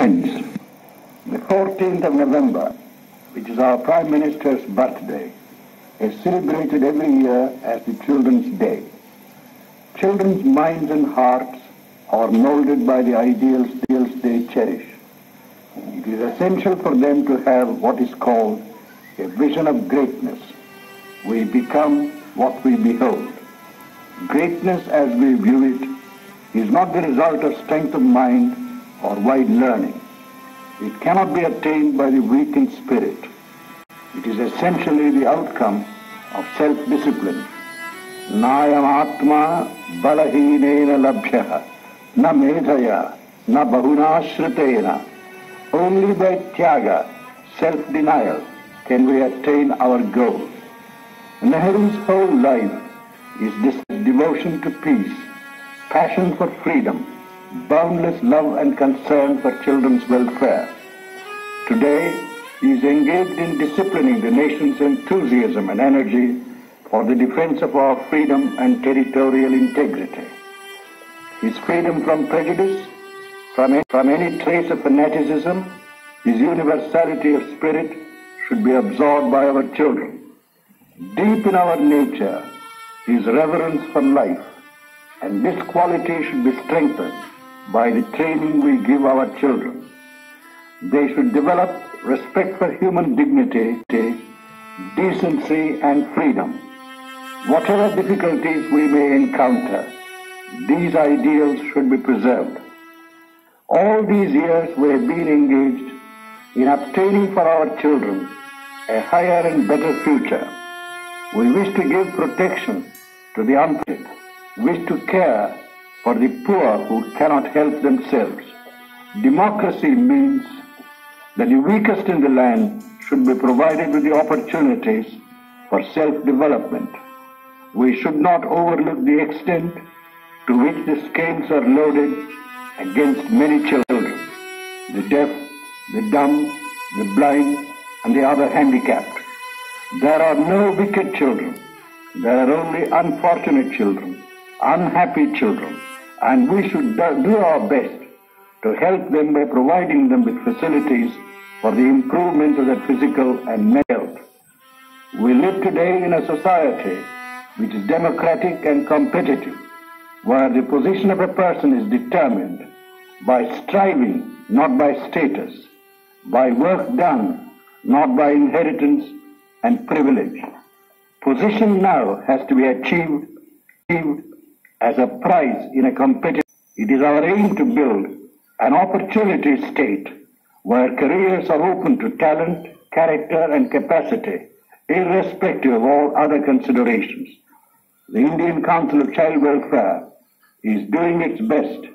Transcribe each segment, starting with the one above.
Friends, the 14th of November, which is our Prime Minister's birthday, is celebrated every year as the Children's Day. Children's minds and hearts are molded by the ideals they cherish. It is essential for them to have what is called a vision of greatness. We become what we behold. Greatness as we view it is not the result of strength of mind or wide learning. It cannot be attained by the weak in spirit. It is essentially the outcome of self-discipline. Nayam atma balaheenena labhya na medhaya na bahunashritena. Only by tyaga, self-denial, can we attain our goal. Nehru's whole life is this devotion to peace, passion for freedom, boundless love and concern for children's welfare. Today, he is engaged in disciplining the nation's enthusiasm and energy for the defense of our freedom and territorial integrity. His freedom from prejudice, from from any trace of fanaticism, his universality of spirit should be absorbed by our children. Deep in our nature is reverence for life, and this quality should be strengthened by the training we give our children. They should develop respect for human dignity, decency, and freedom. Whatever difficulties we may encounter, these ideals should be preserved. All these years we have been engaged in obtaining for our children a higher and better future. We wish to give protection to the unfit, wish to care for the poor who cannot help themselves. Democracy means that the weakest in the land should be provided with the opportunities for self-development. We should not overlook the extent to which the scales are loaded against many children, the deaf, the dumb, the blind, and the other handicapped. There are no wicked children. There are only unfortunate children, unhappy children, and we should do our best to help them by providing them with facilities for the improvement of their physical and mental health. We live today in a society which is democratic and competitive, where the position of a person is determined by striving, not by status, by work done, not by inheritance and privilege. Position now has to be achieved, achieved as a prize in a competitive. It is our aim to build an opportunity state where careers are open to talent, character, and capacity, irrespective of all other considerations. The Indian Council of Child Welfare is doing its best,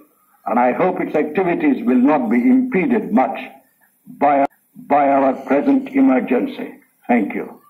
and I hope its activities will not be impeded much by by our present emergency. Thank you.